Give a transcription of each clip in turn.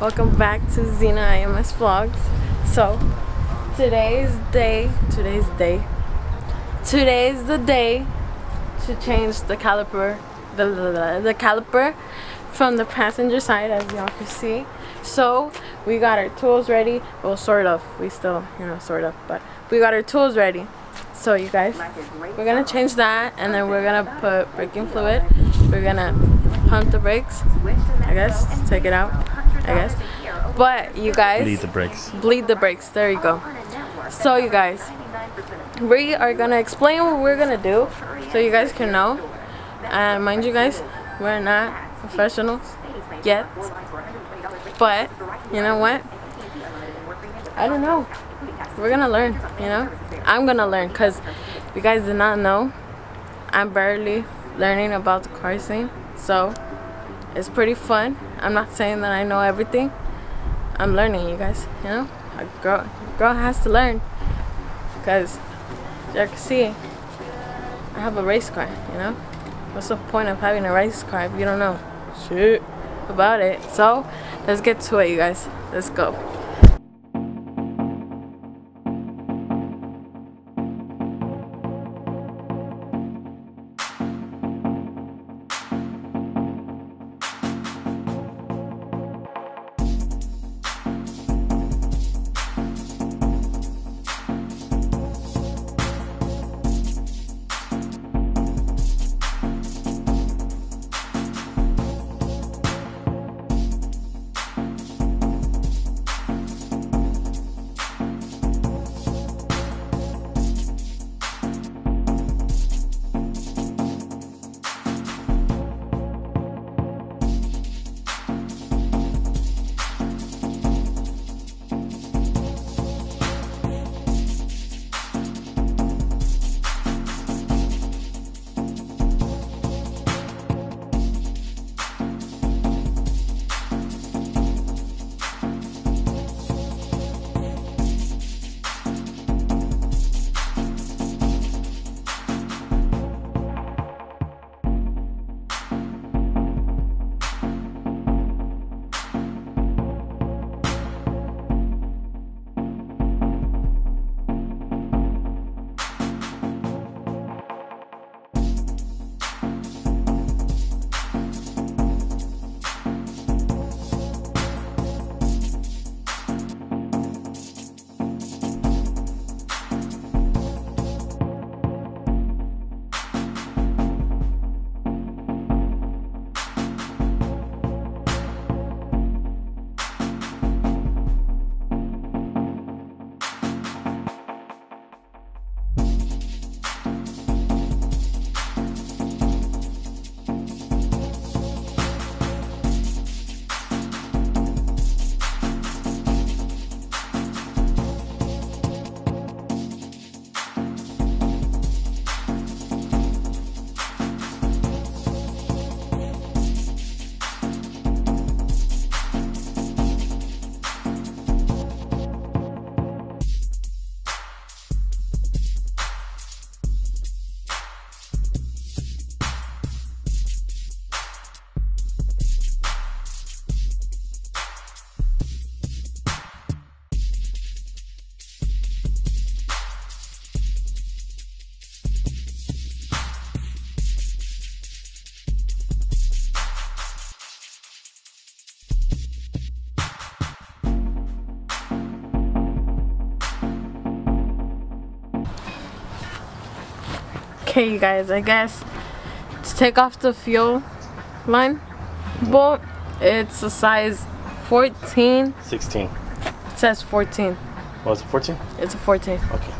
Welcome back to Xenaa IMS Vlogs. So, today's day, today's day, today's the day to change the caliper, the, the, the caliper from the passenger side as y'all can see. So, we got our tools ready. Well, sort of. We still, you know, sort of. But we got our tools ready. So, you guys, we're going to change that and then we're going to put braking fluid. We're going to pump the brakes, I guess, take it out, I guess. But you guys, Bleed the brakes. bleed the brakes. There you go. So you guys, we are gonna explain what we're gonna do, so you guys can know. And mind you guys, we're not professionals yet, but you know what? I don't know. We're gonna learn. You know, I'm gonna learn because you guys did not know. I'm barely learning about the car scene, so it's pretty fun. I'm not saying that I know everything. I'm learning, you guys. You know, a girl, girl has to learn. Cause, you can see, I have a race car. You know, what's the point of having a race car if you don't know shit about it? So, let's get to it, you guys. Let's go. Okay, you guys, I guess to take off the fuel line bolt, it's a size 14. 16. It says 14. What was it, 14? It's a 14. Okay.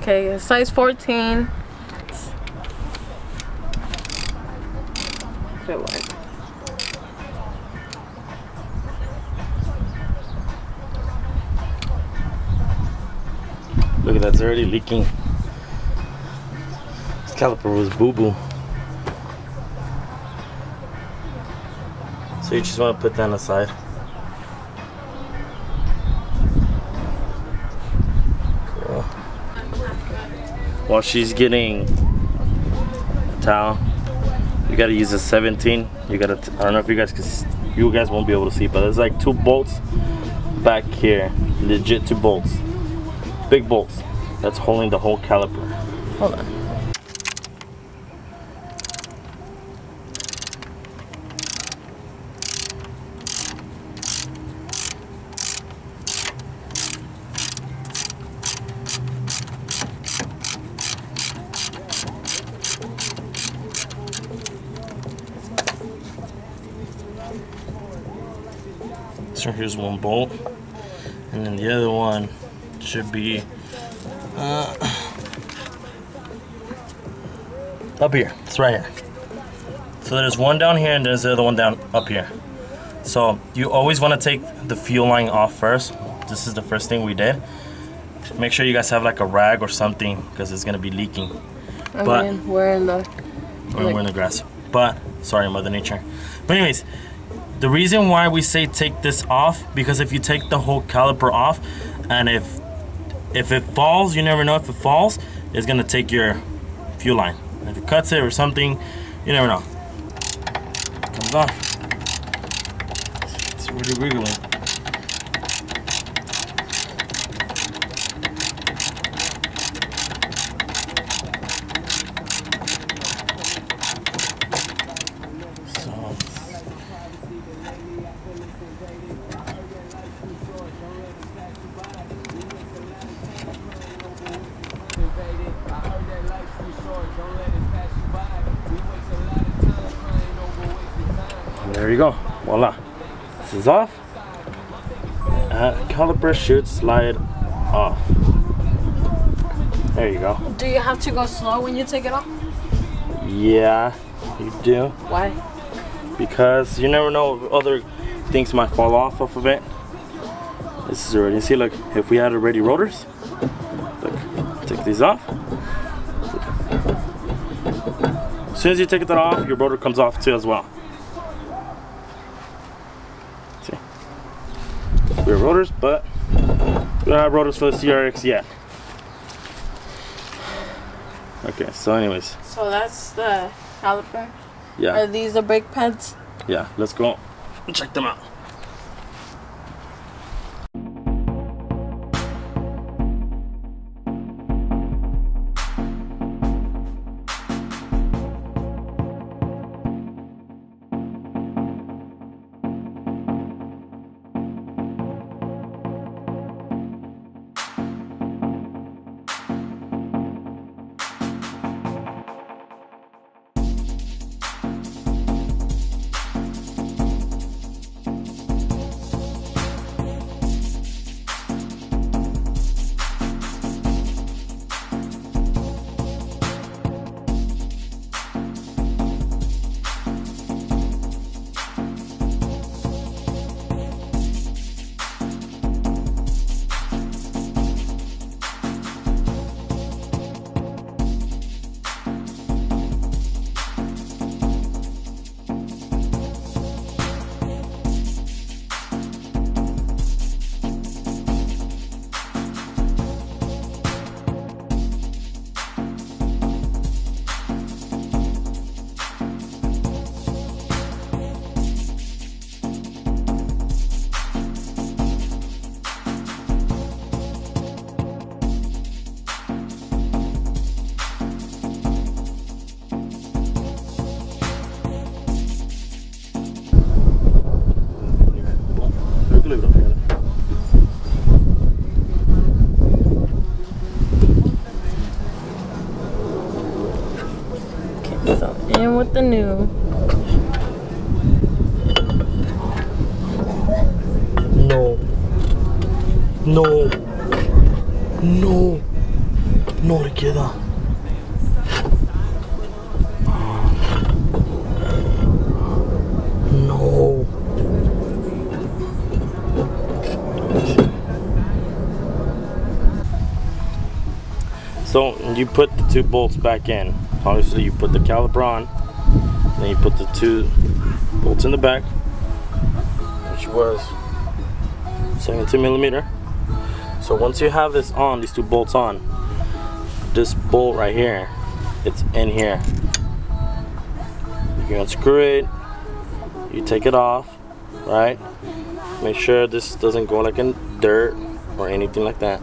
Okay, size 14. If it. Look at that, it's already leaking. Caliper was boo-boo. So you just want to put that aside. Cool. While she's getting a towel, you gotta use a 17. You gotta, I don't know if you guys can, you guys won't be able to see, but there's like two bolts back here. Legit two bolts. Big bolts. That's holding the whole caliper. Hold on. Here's one bolt, and then the other one should be uh, up here. It's right here. So there's one down here, and there's the other one down up here. So you always want to take the fuel line off first. This is the first thing we did. Make sure you guys have like a rag or something because it's gonna be leaking. I But- mean, we're in the. Like- we're in the grass. But sorry, Mother Nature. But anyways, the reason why we say take this off because if you take the whole caliper off, and if if it falls, you never know if it falls, it's gonna take your fuel line. If it cuts it or something, you never know. It Comes off. It's really wiggling. So There you go. Voila. This is off. Uh, caliper should slide off. There you go. Do you have to go slow when you take it off? Yeah, you do. Why? Because you never know if other things might fall off off of it. This is already, see look, if we had already rotors, look, take these off. As soon as you take that off, your rotor comes off too as well. See? We have rotors, but uh, we don't have rotors for the CRX yet. Okay, so anyways, So that's the caliper. yeah. Are these the brake pads? Yeah, let's go and check them out. In the new. No. No. No. No le queda. No. So you put the two bolts back in. Obviously you put the caliper on, then you put the two bolts in the back, which was 17 millimeter. So once you have this on, these two bolts on, this bolt right here, it's in here. You unscrew it, you take it off, right? Make sure this doesn't go like in dirt or anything like that.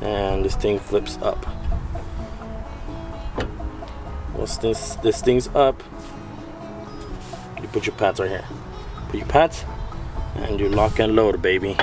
And this thing flips up. Once this this thing's up, you put your pads right here. Put your pads and you lock and load, baby.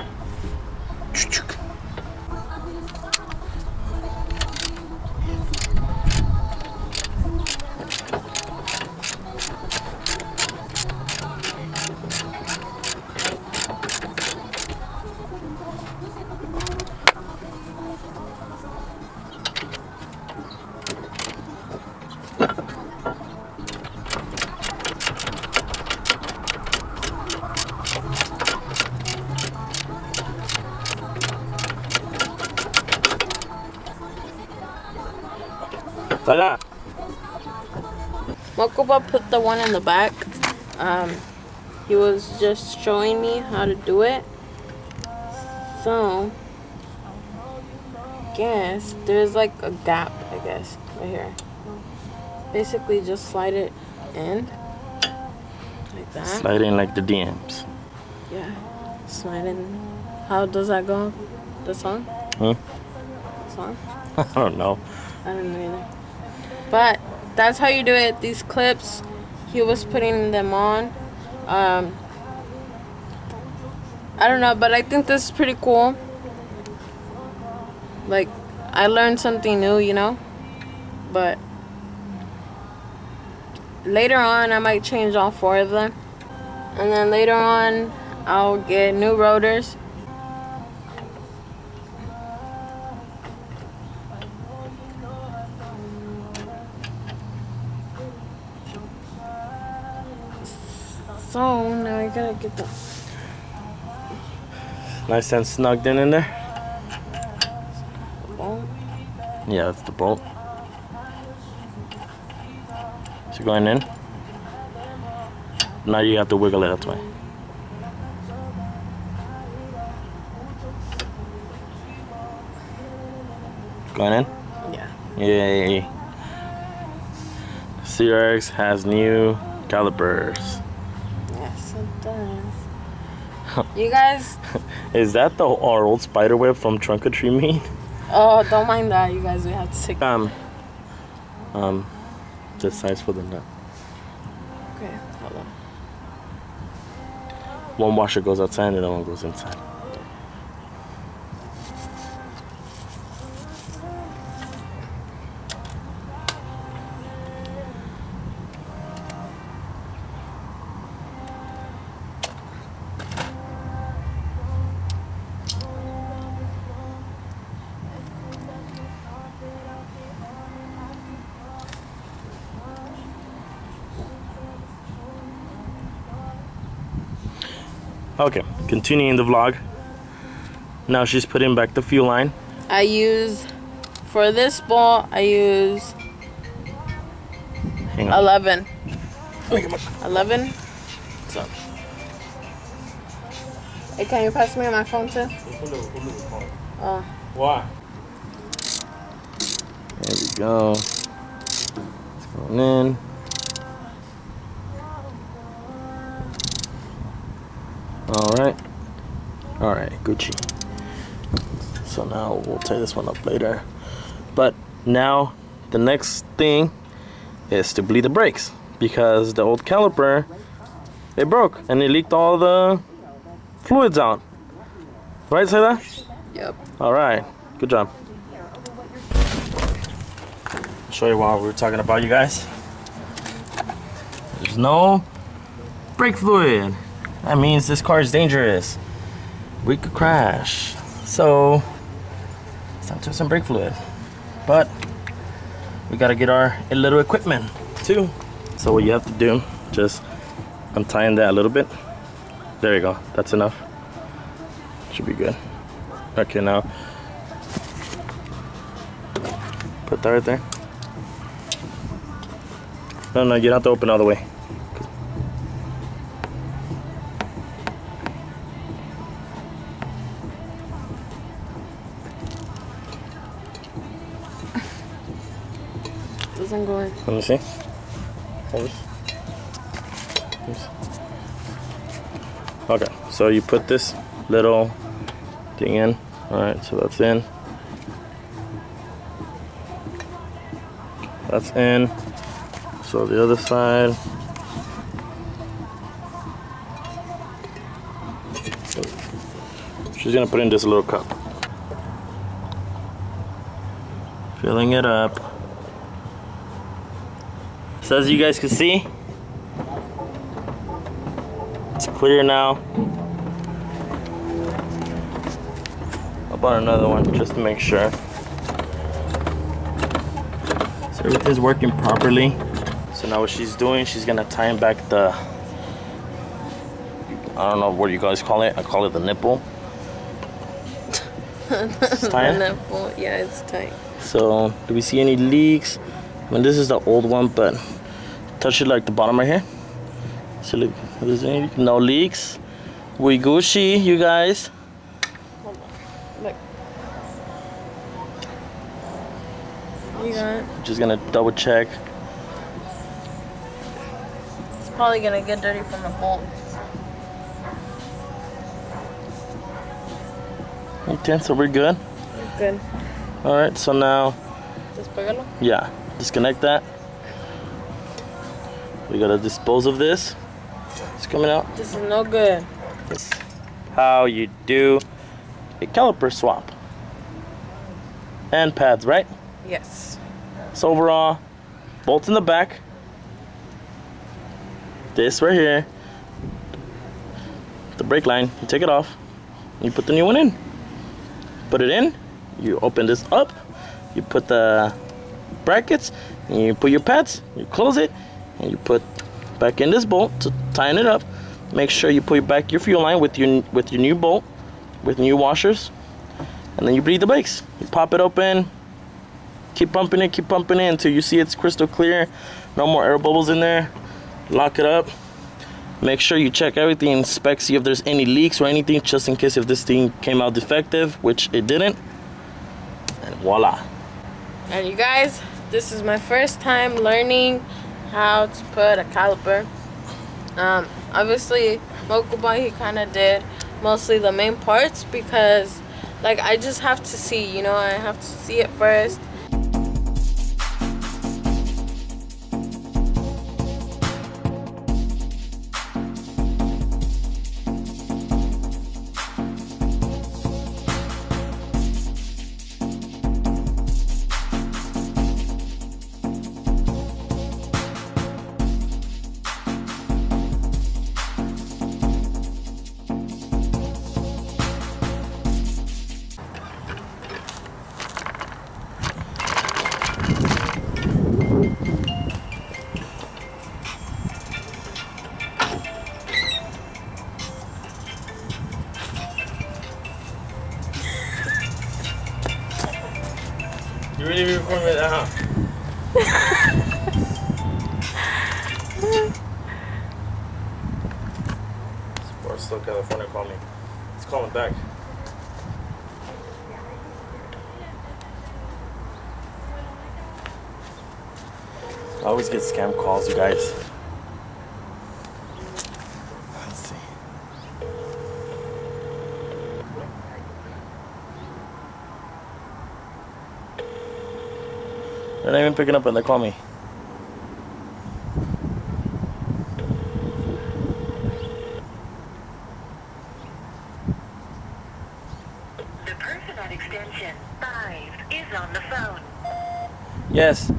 Mokuba put the one in the back. Um, he was just showing me how to do it. So, I guess there's like a gap, I guess, right here. Basically, just slide it in like that. Slide in like the DMs. Yeah, slide in. How does that go? The song? Hmm? Song? I don't know. I don't know either. But that's how you do it. These clips, he was putting them on. Um, I don't know, but I think this is pretty cool. Like, I learned something new, you know? But later on, I might change all four of them. And then later on, I'll get new rotors. So now I gotta get the Nice and snugged in in there. bolt. Yeah, that's the bolt. So going in. Now you have to wiggle it that way. Going in? Yeah. Yay. CRX has new calipers. Does. you guys, Is that the our old spider web from Trunk or Treat Me? oh, don't mind that. You guys, we have to take. Um, um, the size for the nut. Okay, hold on. One washer goes outside and the other one goes inside. Okay, continuing the vlog. Now she's putting back the fuel line. I use for this ball. I use Hang on. 11. 11. So. Hey, can you pass me my phone too? Oh. Why? Uh. There we go. It's going in. Alright. Alright, Gucci. So now we'll tie this one up later. But now the next thing is to bleed the brakes because the old caliper it broke and it leaked all the fluids out. Right, Sayla? Yep. All right, good job. Show you while we were talking about you guys. There's no brake fluid. That means this car is dangerous. We could crash. So it's time to some brake fluid. But we gotta get our little equipment too. So what you have to do, just untying that a little bit. There you go. That's enough. Should be good. Okay, now Put that right there. No, no, you don't have to open all the way. Let me see. Hold this. Okay, so you put this little thing in. Alright, so that's in. That's in. So the other side. She's gonna put in this little cup. Filling it up. So as you guys can see, it's clear now. I bought another one just to make sure. So everything's working properly. So now what she's doing, she's gonna tie back the, I don't know what you guys call it. I call it the nipple. It's tight? The nipple, yeah, it's tight. So, do we see any leaks? I mean, this is the old one, but touch it like the bottom right here. So, look, is no leaks. We Gucci, you guys. Look. You got it. Just gonna double check. It's probably gonna get dirty from the bolt. Okay, so we're good. Good. All right, so now, yeah, disconnect that. We gotta dispose of this. It's coming out. This is no good. This how you do a caliper swap. And pads, right? Yes. So overall, bolts in the back. This right here. The brake line, you take it off. You put the new one in. Put it in. You open this up. You put the brackets. And you put your pads. You close it. And you put back in this bolt to tighten it up. Make sure you put back your fuel line with your with your new bolt, with new washers. And then you bleed the brakes. You pop it open, keep pumping it, keep pumping it until you see it's crystal clear. No more air bubbles in there. Lock it up. Make sure you check everything, inspect, see if there's any leaks or anything, just in case if this thing came out defective, which it didn't. And voila. And you guys, this is my first time learning how to put a caliper. Um, obviously, Mokuba, he kind of did mostly the main parts because, like, I just have to see, you know, I have to see it first. Sports California call me. It's calling back. I always get scam calls, you guys. Let's see. They're not even picking up when they call me. The person at extension 5 is on the phone. Yes,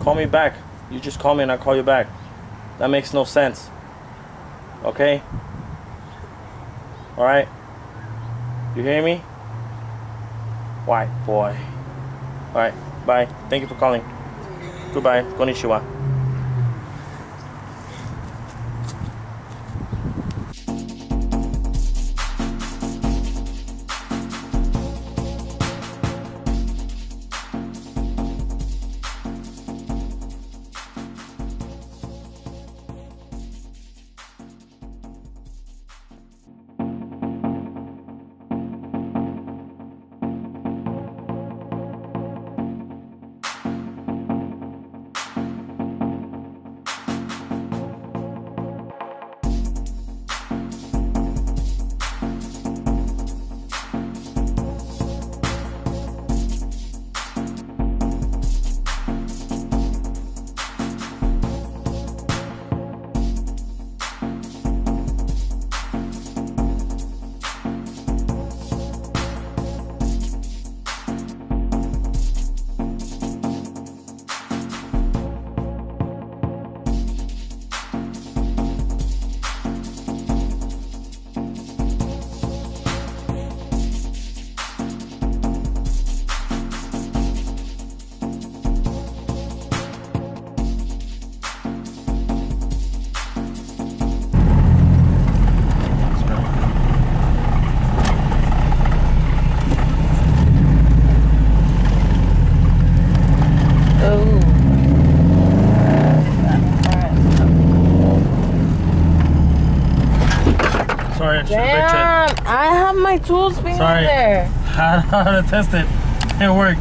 call me back. You just call me and I'll call you back. That makes no sense. Okay? Alright? You hear me? White boy. Alright, bye. Thank you for calling. Goodbye. Konnichiwa. My tools being Sorry. there. How to test it? It worked.